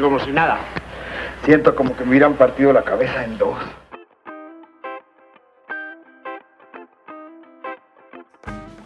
Como si nada. Siento como que me hubieran partido la cabeza en dos.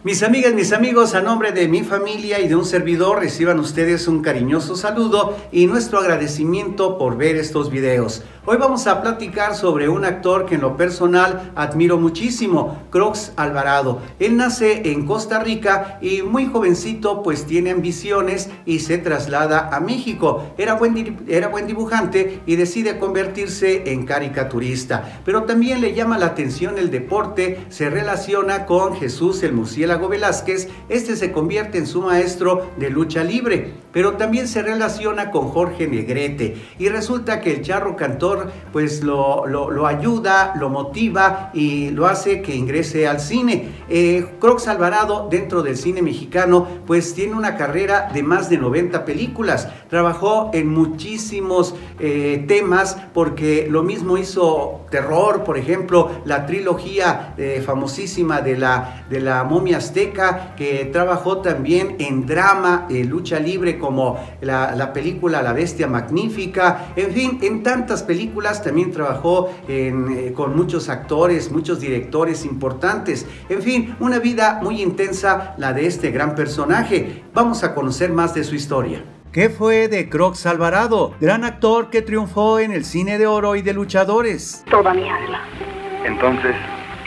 Mis amigas, mis amigos, a nombre de mi familia y de un servidor, reciban ustedes un cariñoso saludo y nuestro agradecimiento por ver estos videos. Hoy vamos a platicar sobre un actor que en lo personal admiro muchísimo, Crocs Alvarado. Él nace en Costa Rica y muy jovencito pues tiene ambiciones y se traslada a México. Era buen, era buen dibujante y decide convertirse en caricaturista. Pero también le llama la atención el deporte, se relaciona con Jesús el Murciélago Velázquez. Este se convierte en su maestro de lucha libre, pero también se relaciona con Jorge Negrete. Y resulta que el charro cantor pues lo, lo, ayuda, lo motiva y lo hace que ingrese al cine. Eh, Crocs Alvarado dentro del cine mexicano pues tiene una carrera de más de 90 películas. Trabajó en muchísimos eh, temas porque lo mismo hizo terror, por ejemplo, la trilogía eh, famosísima de la, de la momia azteca, que trabajó también en drama, lucha libre como la, la película La Bestia Magnífica, en fin, en tantas películas también trabajó eh, con muchos actores, muchos directores importantes. En fin, una vida muy intensa la de este gran personaje. Vamos a conocer más de su historia. ¿Qué fue de Crocs Alvarado? Gran actor que triunfó en el cine de oro y de luchadores. Toda mi alma. Entonces,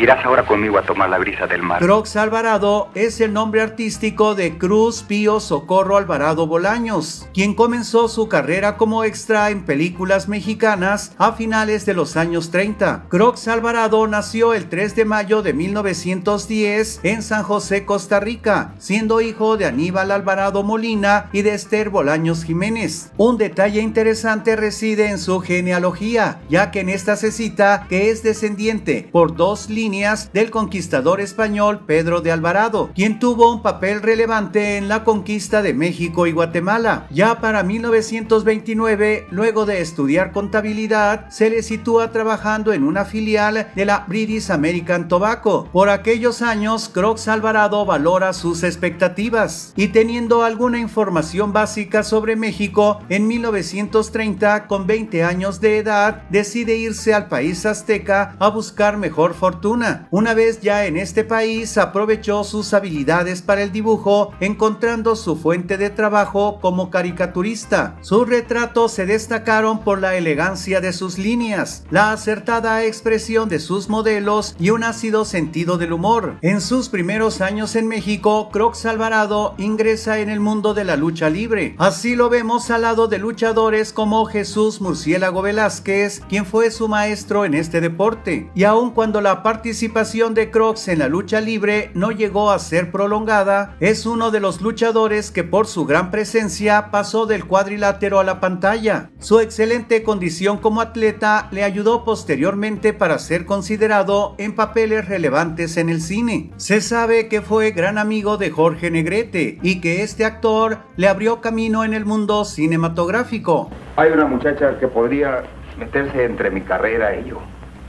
Irás ahora conmigo a tomar la brisa del mar. Crocs Alvarado es el nombre artístico de Cruz Pío Socorro Alvarado Bolaños, quien comenzó su carrera como extra en películas mexicanas a finales de los años 30. Crocs Alvarado nació el 3 de mayo de 1910 en San José, Costa Rica, siendo hijo de Aníbal Alvarado Molina y de Esther Bolaños Jiménez. Un detalle interesante reside en su genealogía, ya que en esta se cita que es descendiente por dos líneas del conquistador español Pedro de Alvarado, quien tuvo un papel relevante en la conquista de México y Guatemala. Ya para 1929, luego de estudiar contabilidad, se le sitúa trabajando en una filial de la British American Tobacco. Por aquellos años, Crocs Alvarado valora sus expectativas y teniendo alguna información básica sobre México, en 1930, con 20 años de edad, decide irse al país azteca a buscar mejor fortuna una vez ya en este país, aprovechó sus habilidades para el dibujo, encontrando su fuente de trabajo como caricaturista. Sus retratos se destacaron por la elegancia de sus líneas, la acertada expresión de sus modelos y un ácido sentido del humor. En sus primeros años en México, Crocs Alvarado ingresa en el mundo de la lucha libre. Así lo vemos al lado de luchadores como Jesús Murciélago Velázquez, quien fue su maestro en este deporte. Y aun cuando la participación participación de Crocs en la lucha libre no llegó a ser prolongada, es uno de los luchadores que por su gran presencia pasó del cuadrilátero a la pantalla. Su excelente condición como atleta le ayudó posteriormente para ser considerado en papeles relevantes en el cine. Se sabe que fue gran amigo de Jorge Negrete y que este actor le abrió camino en el mundo cinematográfico. Hay una muchacha que podría meterse entre mi carrera y yo.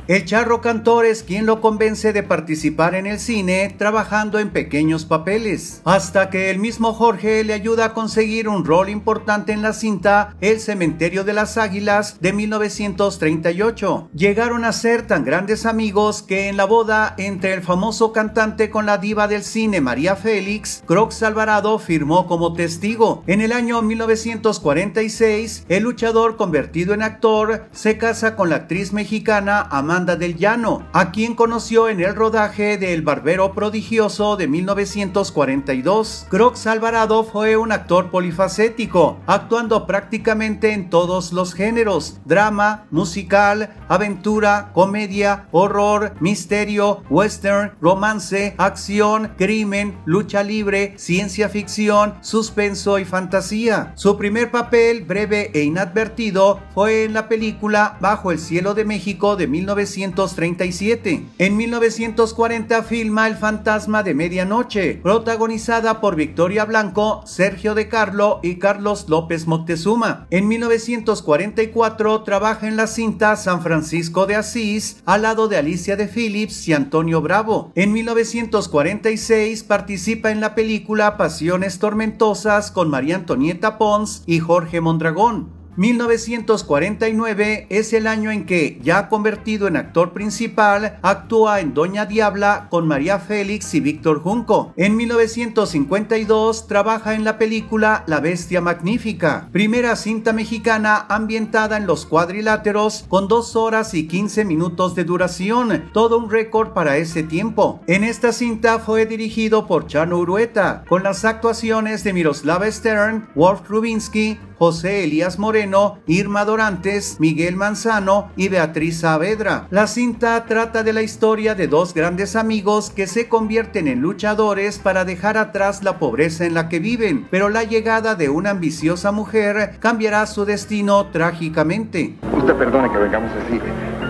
El charro cantor es quien lo convence de participar en el cine trabajando en pequeños papeles, hasta que el mismo Jorge le ayuda a conseguir un rol importante en la cinta El cementerio de las águilas de 1938. Llegaron a ser tan grandes amigos que en la boda entre el famoso cantante con la diva del cine María Félix, Crocs Alvarado firmó como testigo. En el año 1946, el luchador convertido en actor se casa con la actriz mexicana Amanda del Llano, a quien conoció en el rodaje de El Barbero Prodigioso de 1942. Crocs Alvarado fue un actor polifacético, actuando prácticamente en todos los géneros, drama, musical, aventura, comedia, horror, misterio, western, romance, acción, crimen, lucha libre, ciencia ficción, suspenso y fantasía. Su primer papel, breve e inadvertido, fue en la película Bajo el cielo de México de 1942 1937. En 1940 filma El fantasma de medianoche, protagonizada por Victoria Blanco, Sergio de Carlo y Carlos López Moctezuma. En 1944 trabaja en la cinta San Francisco de Asís al lado de Alicia de Phillips y Antonio Bravo. En 1946 participa en la película Pasiones Tormentosas con María Antonieta Pons y Jorge Mondragón. 1949 es el año en que, ya convertido en actor principal, actúa en Doña Diabla con María Félix y Víctor Junco. En 1952 trabaja en la película La Bestia Magnífica, primera cinta mexicana ambientada en los cuadriláteros con 2 horas y 15 minutos de duración, todo un récord para ese tiempo. En esta cinta fue dirigido por Chano Urueta, con las actuaciones de Miroslava Stern, Wolf Rubinsky, José Elías Moreno, Irma Dorantes, Miguel Manzano y Beatriz Saavedra. La cinta trata de la historia de dos grandes amigos que se convierten en luchadores para dejar atrás la pobreza en la que viven, pero la llegada de una ambiciosa mujer cambiará su destino trágicamente. Usted perdone que vengamos así,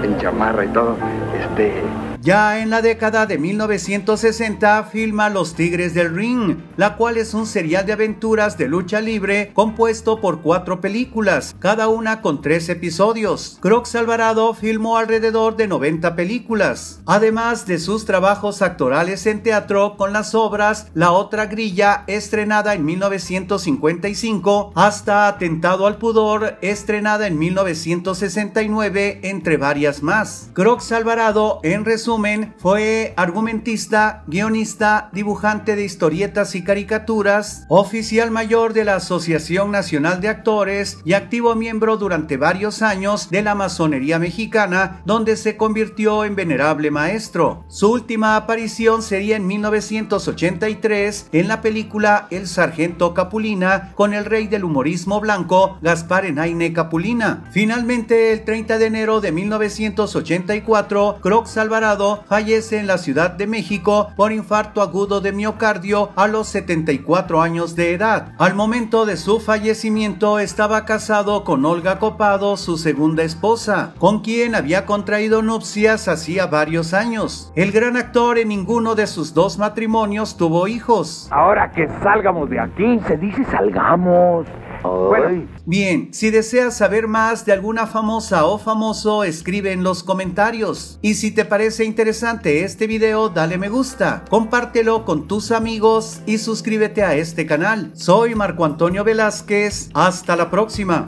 en chamarra y todo, este... Ya en la década de 1960 filma Los Tigres del Ring, la cual es un serial de aventuras de lucha libre compuesto por cuatro películas, cada una con tres episodios. Crocs Alvarado filmó alrededor de 90 películas, además de sus trabajos actorales en teatro con las obras La Otra Grilla, estrenada en 1955, hasta Atentado al Pudor, estrenada en 1969, entre varias más. Crocs Alvarado, en resumen, fue argumentista, guionista, dibujante de historietas y caricaturas, oficial mayor de la Asociación Nacional de Actores y activo miembro durante varios años de la masonería mexicana, donde se convirtió en venerable maestro. Su última aparición sería en 1983 en la película El Sargento Capulina con el rey del humorismo blanco, Gaspar Enaine Capulina. Finalmente, el 30 de enero de 1984, Crocs Alvarado fallece en la Ciudad de México por infarto agudo de miocardio a los 74 años de edad. Al momento de su fallecimiento estaba casado con Olga Copado, su segunda esposa, con quien había contraído nupcias hacía varios años. El gran actor en ninguno de sus dos matrimonios tuvo hijos. Ahora que salgamos de aquí, se dice salgamos. Bueno, bien, si deseas saber más de alguna famosa o famoso, escribe en los comentarios. Y si te parece interesante este video, dale me gusta, compártelo con tus amigos y suscríbete a este canal. Soy Marco Antonio Velázquez, hasta la próxima.